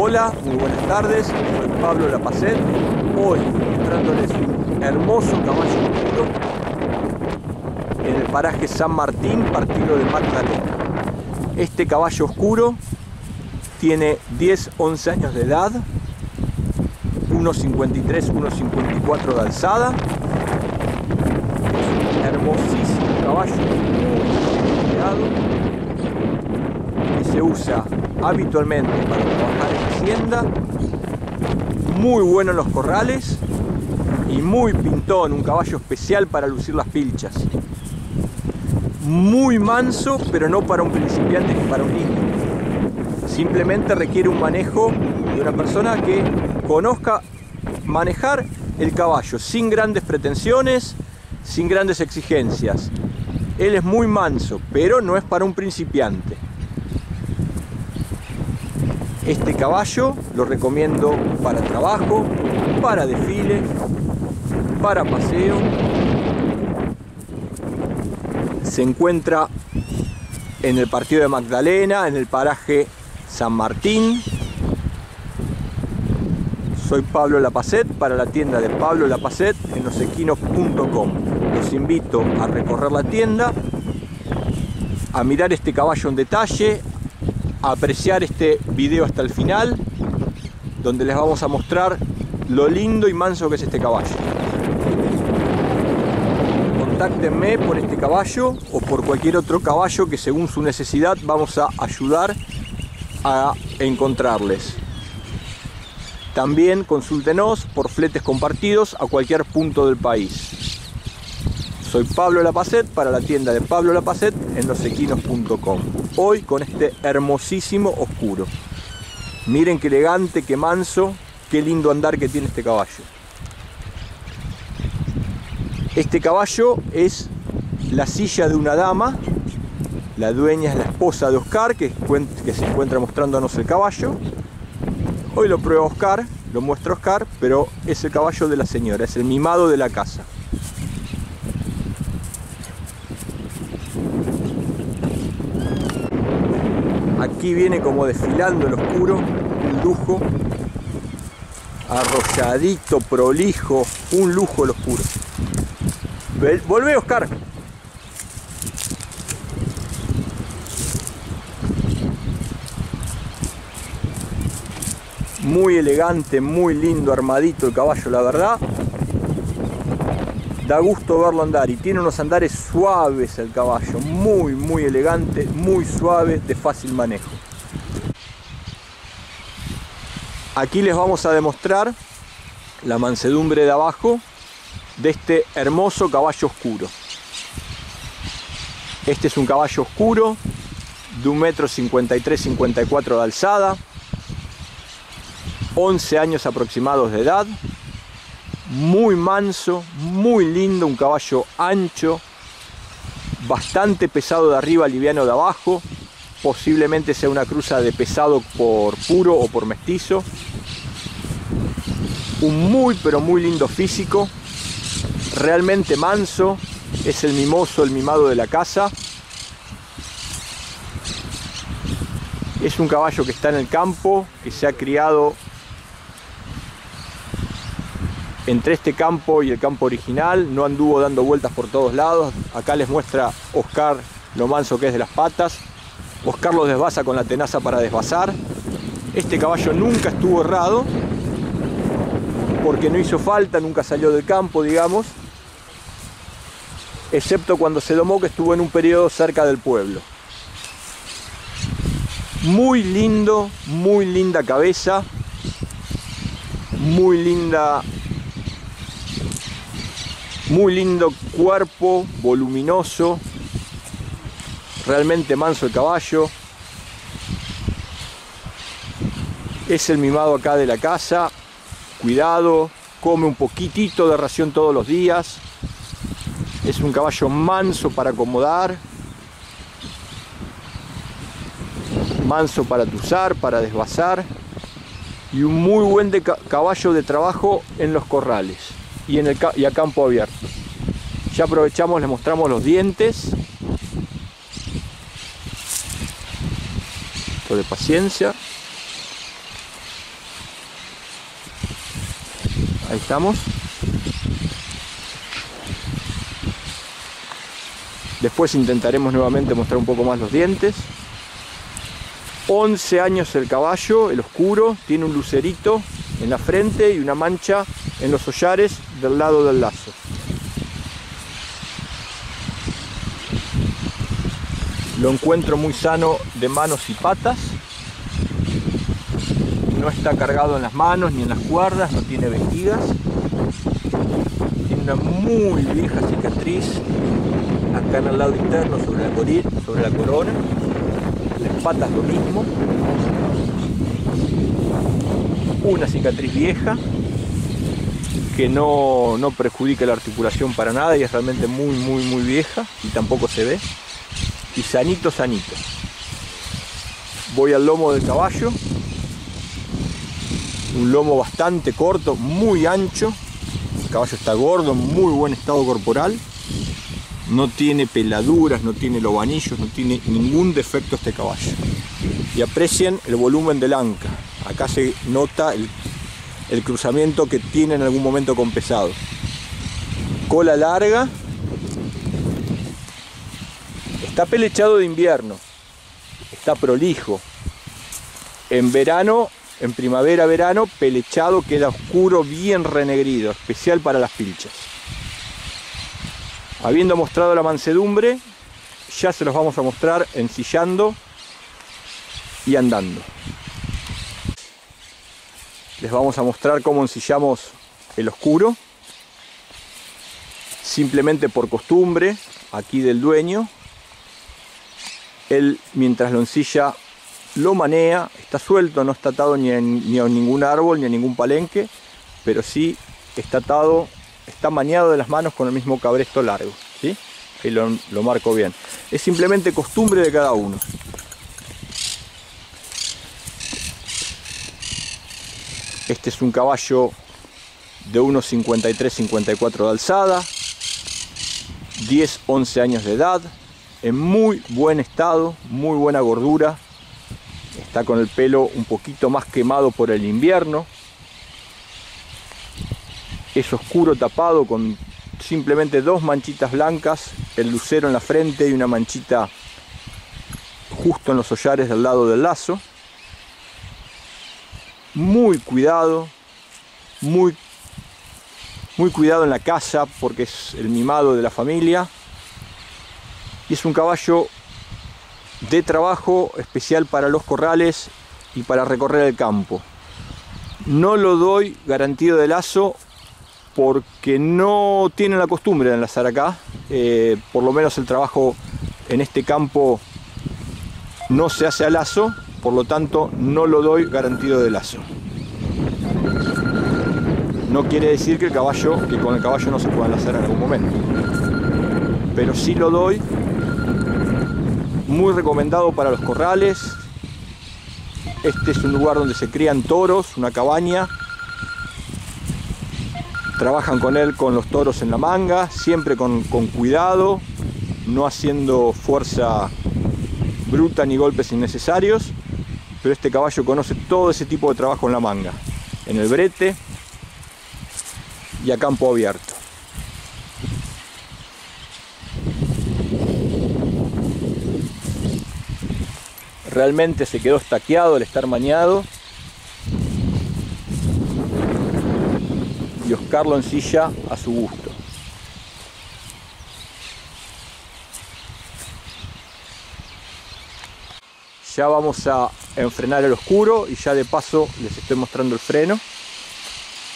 Hola, muy buenas tardes, soy Pablo Lapacet, hoy mostrándoles un hermoso caballo oscuro en el paraje San Martín, partido de Magdalena. Este caballo oscuro tiene 10-11 años de edad, 1,53, 1,54 de alzada, hermosísimo caballo, muy que se usa habitualmente para trabajar en hacienda, muy bueno en los corrales y muy pintón, un caballo especial para lucir las pilchas. Muy manso, pero no para un principiante ni para un niño. Simplemente requiere un manejo de una persona que conozca manejar el caballo sin grandes pretensiones, sin grandes exigencias. Él es muy manso, pero no es para un principiante. Este caballo lo recomiendo para trabajo, para desfile, para paseo. Se encuentra en el partido de Magdalena, en el paraje San Martín. Soy Pablo Lapacet para la tienda de Pablo Lapacet en losequinos.com. Los invito a recorrer la tienda, a mirar este caballo en detalle, apreciar este video hasta el final, donde les vamos a mostrar lo lindo y manso que es este caballo. Contáctenme por este caballo o por cualquier otro caballo que según su necesidad vamos a ayudar a encontrarles. También consúltenos por fletes compartidos a cualquier punto del país. Soy Pablo Lapacet para la tienda de Pablo Lapacet en losequinos.com. Hoy con este hermosísimo oscuro. Miren qué elegante, qué manso, qué lindo andar que tiene este caballo. Este caballo es la silla de una dama. La dueña es la esposa de Oscar, que, que se encuentra mostrándonos el caballo. Hoy lo prueba Oscar, lo muestra Oscar, pero es el caballo de la señora, es el mimado de la casa. Viene como desfilando el oscuro, un lujo, arrolladito, prolijo, un lujo el oscuro. Volvé Oscar. Muy elegante, muy lindo, armadito el caballo, la verdad. Da gusto verlo andar y tiene unos andares suaves el caballo, muy, muy elegante, muy suave, de fácil manejo. Aquí les vamos a demostrar la mansedumbre de abajo de este hermoso caballo oscuro. Este es un caballo oscuro de 1,53 m de alzada, 11 años aproximados de edad, muy manso, muy lindo, un caballo ancho, bastante pesado de arriba, liviano de abajo, posiblemente sea una cruza de pesado por puro o por mestizo. Un muy pero muy lindo físico, realmente manso, es el mimoso, el mimado de la casa. Es un caballo que está en el campo, que se ha criado entre este campo y el campo original, no anduvo dando vueltas por todos lados. Acá les muestra Oscar lo manso que es de las patas. Oscar lo desvasa con la tenaza para desvasar. Este caballo nunca estuvo errado, porque no hizo falta, nunca salió del campo, digamos, excepto cuando se domó que estuvo en un periodo cerca del pueblo. Muy lindo, muy linda cabeza, muy linda muy lindo cuerpo, voluminoso, realmente manso el caballo. Es el mimado acá de la casa, cuidado, come un poquitito de ración todos los días. Es un caballo manso para acomodar, manso para tuzar, para desvasar y un muy buen caballo de trabajo en los corrales y, en el, y a campo abierto. Ya aprovechamos, les mostramos los dientes. Esto de paciencia. Ahí estamos. Después intentaremos nuevamente mostrar un poco más los dientes. 11 años el caballo, el oscuro, tiene un lucerito en la frente y una mancha en los hollares del lado del lazo. Lo encuentro muy sano de manos y patas. No está cargado en las manos ni en las cuerdas, no tiene vejigas. Tiene una muy vieja cicatriz acá en el lado interno sobre la, coril, sobre la corona. Las patas lo mismo. Una cicatriz vieja que no, no perjudica la articulación para nada y es realmente muy muy muy vieja y tampoco se ve y sanito, sanito. Voy al lomo del caballo. Un lomo bastante corto, muy ancho. El caballo está gordo, muy buen estado corporal. No tiene peladuras, no tiene lobanillos, no tiene ningún defecto este caballo. Y aprecien el volumen del anca. Acá se nota el, el cruzamiento que tiene en algún momento con pesado. Cola larga, Está pelechado de invierno, está prolijo. En verano, en primavera, verano, pelechado queda oscuro, bien renegrido, especial para las pilchas. Habiendo mostrado la mansedumbre, ya se los vamos a mostrar ensillando y andando. Les vamos a mostrar cómo ensillamos el oscuro, simplemente por costumbre, aquí del dueño, él mientras lo ensilla lo manea, está suelto, no está atado ni, a ningún árbol ni a ningún palenque, pero sí está atado, está maniado de las manos con el mismo cabresto largo. ¿sí? Ahí lo, lo marco bien. Es simplemente costumbre de cada uno. Este es un caballo de unos 53-54 de alzada, 10-11 años de edad, en muy buen estado, muy buena gordura. Está con el pelo un poquito más quemado por el invierno. Es oscuro tapado con simplemente dos manchitas blancas, el lucero en la frente y una manchita justo en los hollares del lado del lazo. Muy cuidado, muy, muy cuidado en la casa porque es el mimado de la familia y es un caballo de trabajo especial para los corrales y para recorrer el campo. No lo doy garantía de lazo porque no tienen la costumbre de enlazar acá. Eh, por lo menos el trabajo en este campo no se hace a lazo, por lo tanto no lo doy garantía de lazo. No quiere decir que el caballo, que con el caballo no se pueda enlazar en algún momento. Pero sí lo doy muy recomendado para los corrales. Este es un lugar donde se crían toros, una cabaña. Trabajan con él con los toros en la manga, siempre con cuidado, no haciendo fuerza bruta ni golpes innecesarios. Pero este caballo conoce todo ese tipo de trabajo en la manga, en el brete y a campo abierto. realmente se quedó estaqueado al estar mañado. Y Oscar lo ensilla a su gusto. Ya vamos a enfrenar el oscuro y ya de paso les estoy mostrando el freno.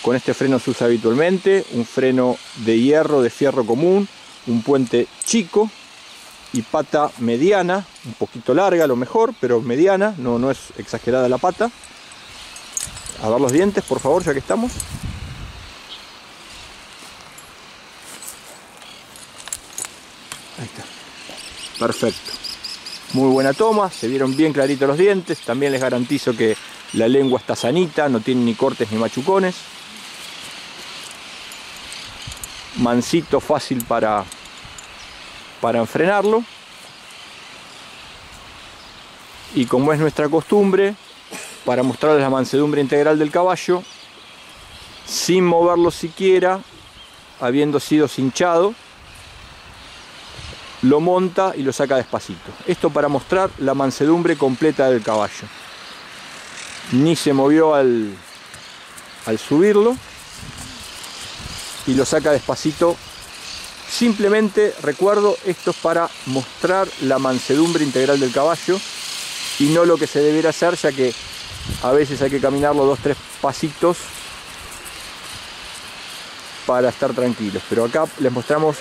Con este freno se usa habitualmente, un freno de hierro, de fierro común, un puente chico y pata mediana, un poquito larga a lo mejor, pero mediana, no, no es exagerada la pata. A ver los dientes, por favor, ya que estamos. Ahí está. Perfecto. Muy buena toma, se vieron bien claritos los dientes. También les garantizo que la lengua está sanita, no tiene ni cortes ni machucones. Mansito, fácil para, para enfrenarlo. Y como es nuestra costumbre, para mostrarles la mansedumbre integral del caballo, sin moverlo siquiera, habiendo sido cinchado, lo monta y lo saca despacito. Esto para mostrar la mansedumbre completa del caballo. Ni se movió al, al subirlo y lo saca despacito. Simplemente recuerdo, esto es para mostrar la mansedumbre integral del caballo y no lo que se debiera hacer, ya que a veces hay que caminarlo dos, tres pasitos para estar tranquilos. Pero acá les mostramos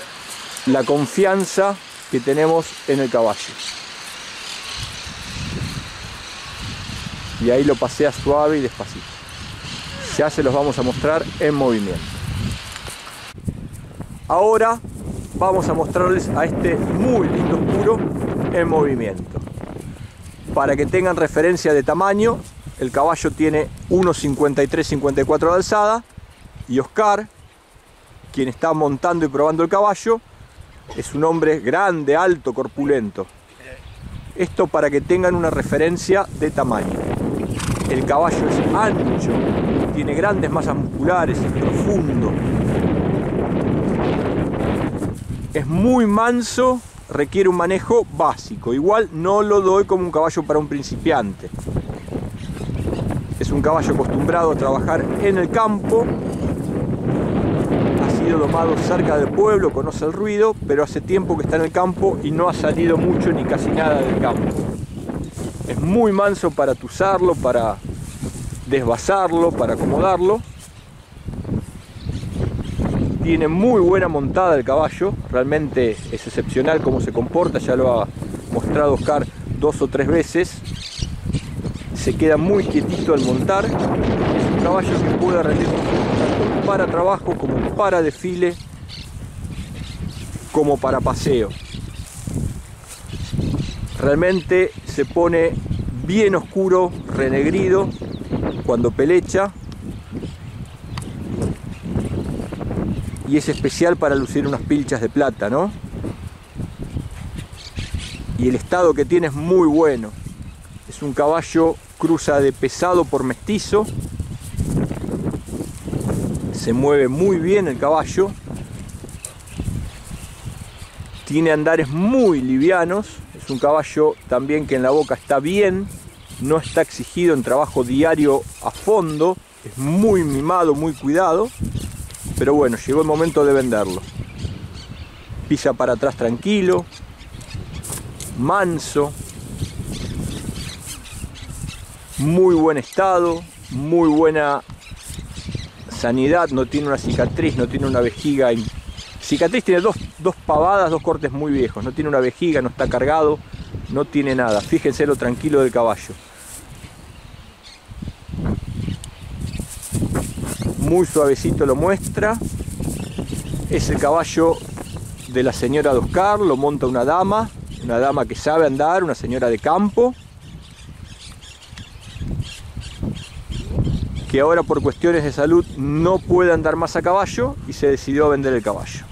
la confianza que tenemos en el caballo. Y ahí lo pasea suave y despacito. Ya se los vamos a mostrar en movimiento. Ahora vamos a mostrarles a este muy lindo oscuro en movimiento. Para que tengan referencia de tamaño, el caballo tiene 1,53-54 de alzada y Oscar, quien está montando y probando el caballo, es un hombre grande, alto, corpulento. Esto para que tengan una referencia de tamaño. El caballo es ancho, tiene grandes masas musculares, es profundo. Es muy manso, requiere un manejo básico. Igual no lo doy como un caballo para un principiante. Es un caballo acostumbrado a trabajar en el campo domado cerca del pueblo, conoce el ruido, pero hace tiempo que está en el campo y no ha salido mucho ni casi nada del campo. Es muy manso para tuzarlo, para desvasarlo, para acomodarlo. Tiene muy buena montada el caballo, realmente es excepcional cómo se comporta, ya lo ha mostrado Oscar dos o tres veces. Se queda muy quietito al montar. Caballo que puede rendir para trabajo, como para desfile, como para paseo. Realmente se pone bien oscuro, renegrido, cuando pelecha. Y es especial para lucir unas pilchas de plata, ¿no? Y el estado que tiene es muy bueno. Es un caballo cruza de pesado por mestizo se mueve muy bien el caballo, tiene andares muy livianos, es un caballo también que en la boca está bien, no está exigido en trabajo diario a fondo, es muy mimado, muy cuidado, pero bueno, llegó el momento de venderlo. Pisa para atrás tranquilo, manso, muy buen estado, muy buena sanidad, no tiene una cicatriz, no tiene una vejiga. Cicatriz tiene dos, dos pavadas, dos cortes muy viejos, no tiene una vejiga, no está cargado, no tiene nada. Fíjense lo tranquilo del caballo. Muy suavecito lo muestra. Es el caballo de la señora de Oscar, lo monta una dama, una dama que sabe andar, una señora de campo. Que ahora por cuestiones de salud no puede andar más a caballo y se decidió a vender el caballo.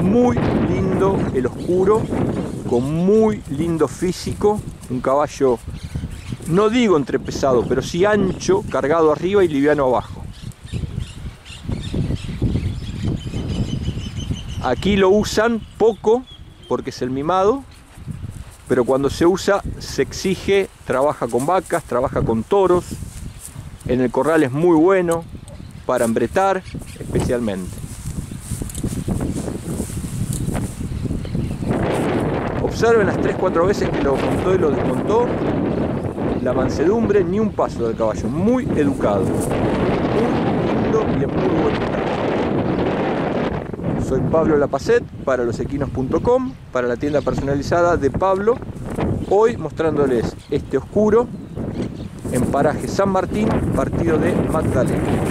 Muy lindo el oscuro, con muy lindo físico, un caballo, no digo entre pesado, pero sí ancho, cargado arriba y liviano abajo. Aquí lo usan poco porque es el mimado, pero cuando se usa se exige, trabaja con vacas, trabaja con toros, en el corral es muy bueno, para embretar especialmente. Observen las 3-4 veces que lo montó y lo desmontó, la mansedumbre, ni un paso del caballo, muy educado, muy lindo y en muy buen. Soy Pablo Lapacet para losequinos.com, para la tienda personalizada de Pablo. Hoy mostrándoles este oscuro en paraje San Martín, partido de Magdalena.